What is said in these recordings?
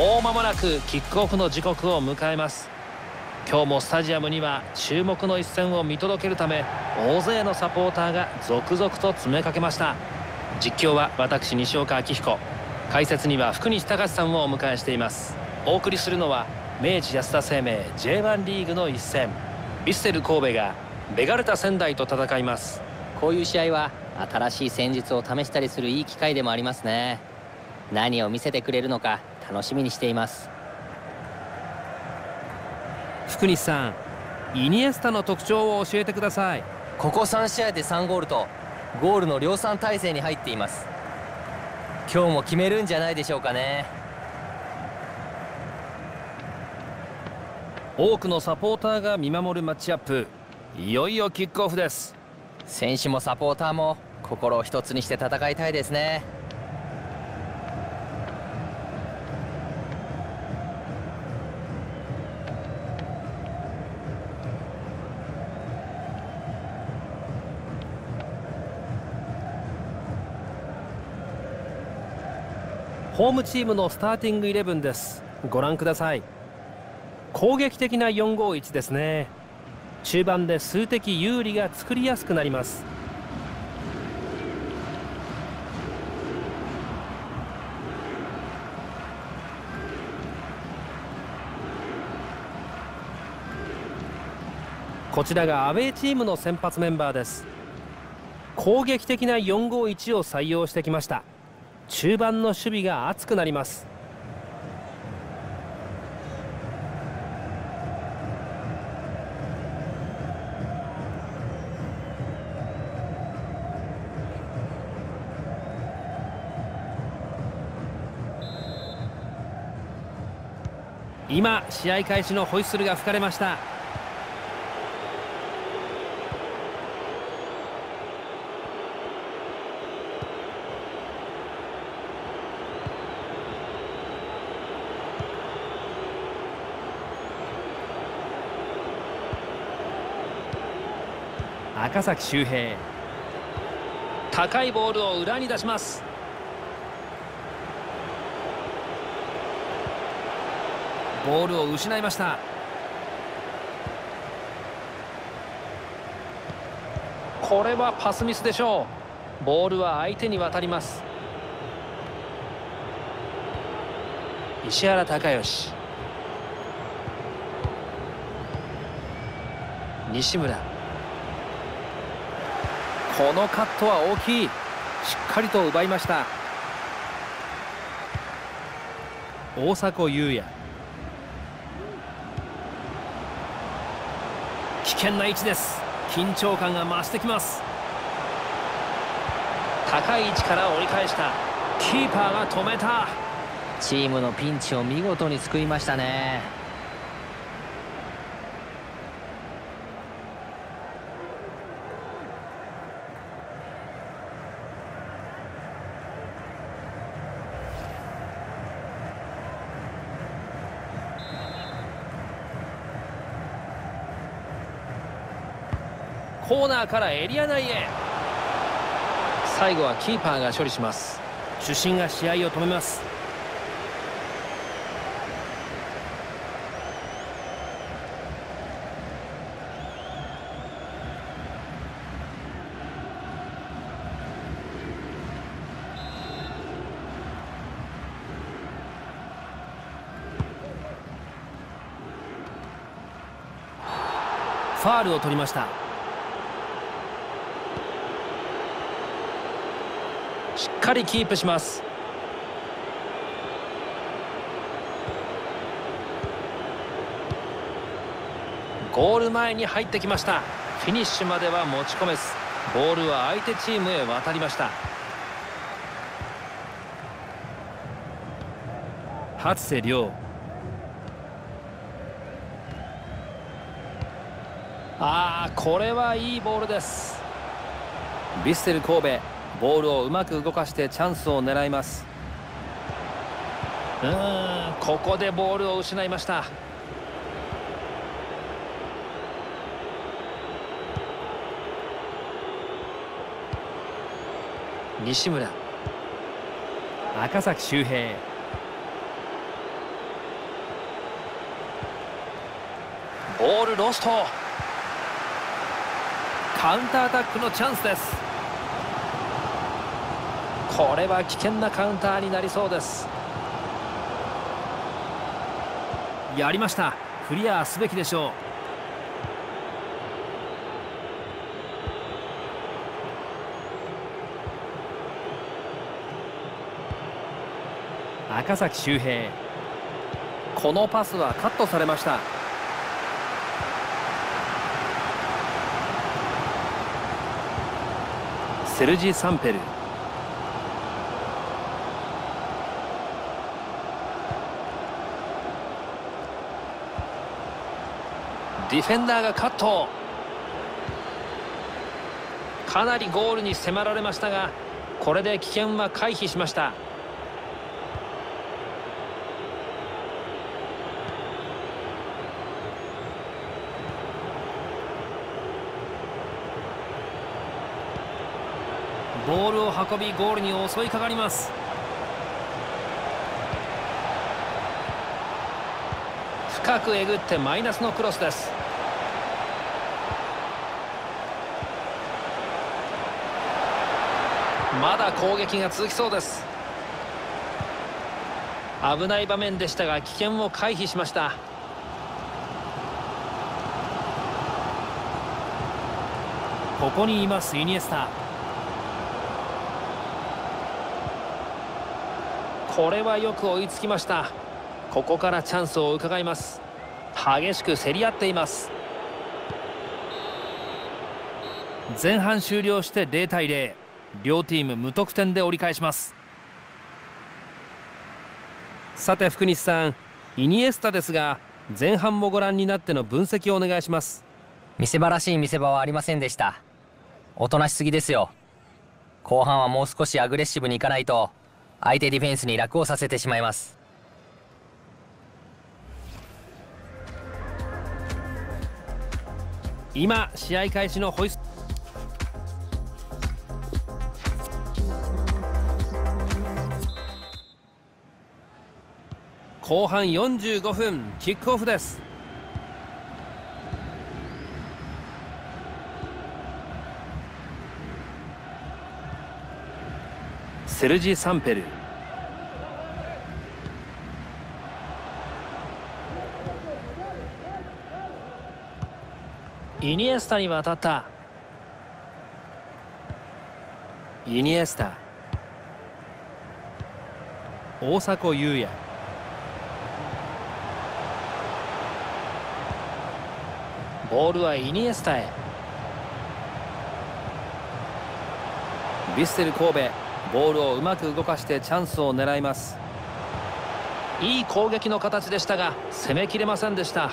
もう間もなくキックオフの時刻を迎えます。今日もスタジアムには注目の一戦を見届けるため大勢のサポーターが続々と詰めかけました。実況は私西岡明彦。解説には福西隆さんをお迎えしています。お送りするのは明治安田生命 J1 リーグの一戦。ヴィッセル神戸がベガルタ仙台と戦います。こういう試合は新しい戦術を試したりするいい機会でもありますね。何を見せてくれるのか。楽しみにしています。福西さんイニエスタの特徴を教えてください。ここ3試合で3ゴールとゴールの量産体制に入っています。今日も決めるんじゃないでしょうかね。多くのサポーターが見守るマッチアップ。いよいよキックオフです。選手もサポーターも心を一つにして戦いたいですねホームチームのスターティングイレブンです。ご覧ください。攻撃的な451ですね。中盤で数的有利が作りやすくなります。こちらがアウェーチームの先発メンバーです。攻撃的な451を採用してきました。中盤の守備が熱くなります。今試合開始のホイッスルが吹かれました。赤崎周平。高いボールを裏に出します。ボールを失いました。これはパスミスでしょう。ボールは相手に渡ります。石原貴義。西村。このカットは大きい。しっかりと奪いました。大迫勇也。危険な位置です。緊張感が増してきます。高い位置から折り返した。キーパーが止めた。チームのピンチを見事に救いましたね。コーナーからエリア内へ。最後はキーパーが処理します。主審が試合を止めます。ファールを取りましたしっかりキープします。ゴール前に入ってきました。フィニッシュまでは持ち込めず。ボールは相手チームへ渡りました。初瀬亮。ああこれはいいボールです。ヴィッセル神戸。ボールをうまく動かしてチャンスを狙います。うんここでボールを失いました。西村。赤崎周平。ボールロスト。カウンターアタックのチャンスです。これは危険なカウンターになりそうです。やりました。クリアすべきでしょう。赤崎周平。このパスはカットされました。セルジ・サンペル。ディフェンダーがカット。かなりゴールに迫られましたがこれで危険は回避しました。ボールを運びゴールに襲いかかります。深くえぐってマイナスのクロスです。まだ攻撃が続きそうです。危ない場面でしたが危険を回避しました。ここにいますイニエスタ。これはよく追いつきました。ここからチャンスを伺います。激しく競り合っています。前半終了して0対0両チーム無得点で折り返します。さて福西さんイニエスタですが前半もご覧になっての分析をお願いします。見せ場らしい見せ場はありませんでした。おとなしすぎですよ。後半はもう少しアグレッシブにいかないと相手ディフェンスに楽をさせてしまいます。今試合開始のホイス後半45分キックオフです。セルジ・サンペル。イニエスタに渡った。イニエスタ。大迫勇也ボールはイニエスタへ。ヴィッセル神戸ボールをうまく動かしてチャンスを狙います。いい攻撃の形でしたが攻めきれませんでした。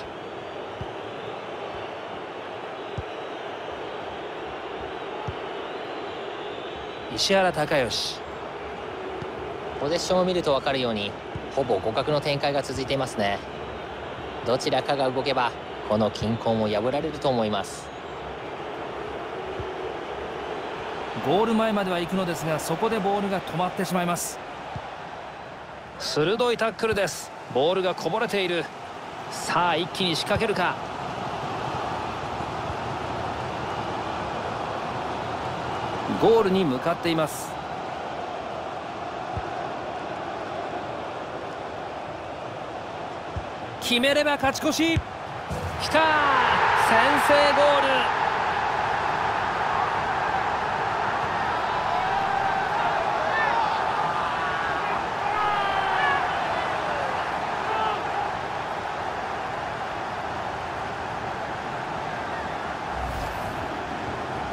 石原貴義。ポゼッションを見ると分かるようにほぼ互角の展開が続いていますね。どちらかが動けばこの均衡も破られると思います。ゴール前までは行くのですがそこでボールが止まってしまいます。鋭いタックルです。ボールがこぼれている。さあ一気に仕掛けるか。ゴールに向かっています。決めれば勝ち越し。きた先制ゴール。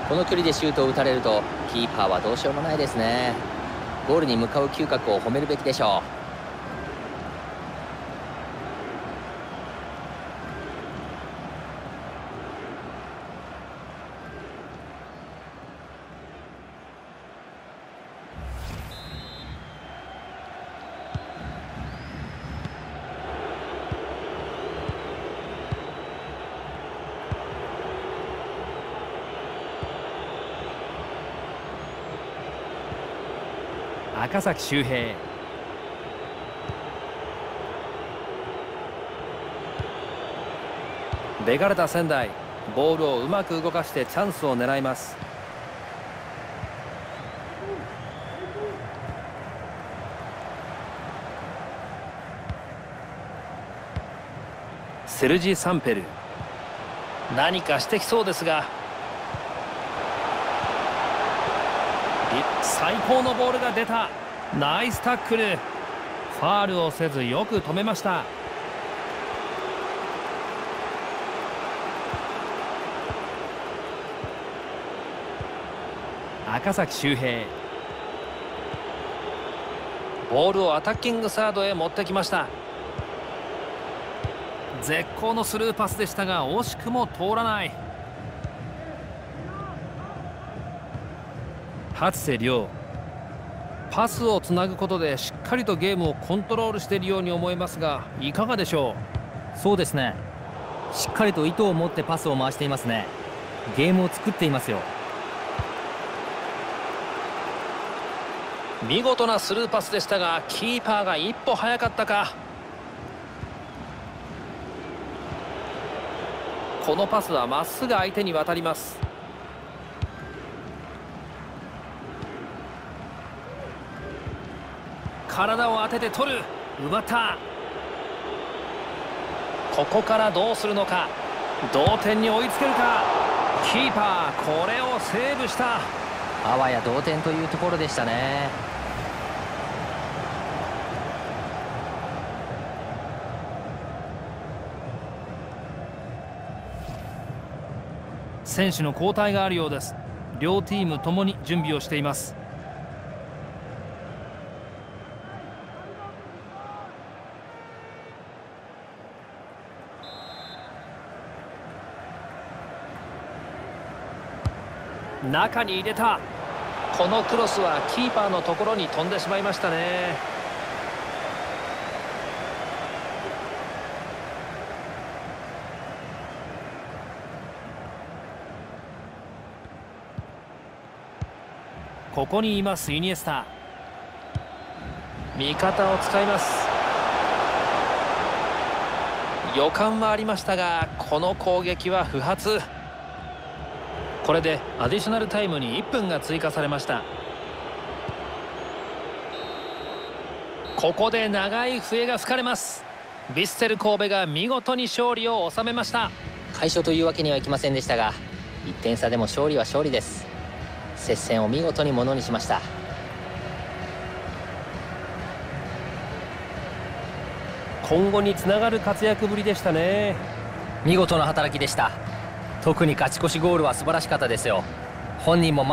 この距離でシュートを打たれるとキーパーはどうしようもないですね。ゴールに向かう嗅覚を褒めるべきでしょう。赤崎周平。ベガルタ仙台ボールをうまく動かしてチャンスを狙います。セルジ・サンペル。何かしてきそうですが最高のボールが出た。ナイスタックル。ファールをせずよく止めました。赤崎周平。ボールをアタッキングサードへ持ってきました。絶好のスルーパスでしたが惜しくも通らない。初瀬亮。パスをつなぐことでしっかりとゲームをコントロールしているように思えますがいかがでしょう？そうですね。しっかりと意図を持ってパスを回していますね。ゲームを作っていますよ。見事なスルーパスでしたがキーパーが一歩早かったか。このパスはまっすぐ相手に渡ります体を当てて取る。奪った。ここからどうするのか。同点に追いつけるか。キーパーこれをセーブした。あわや同点というところでしたね。選手の交代があるようです。両チームともに準備をしています中に入れた。このクロスはキーパーのところに飛んでしまいましたね。ここにいますイニエスタ。味方を使います。予感はありましたがこの攻撃は不発これでアディショナルタイムに1分が追加されました。ここで長い笛が吹かれます。ヴィッセル神戸が見事に勝利を収めました。快勝というわけにはいきませんでしたが1点差でも勝利は勝利です。接戦を見事にものにしました。今後につながる活躍ぶりでしたね。見事な働きでした特に勝ち越しゴールは素晴らしかったですよ。本人も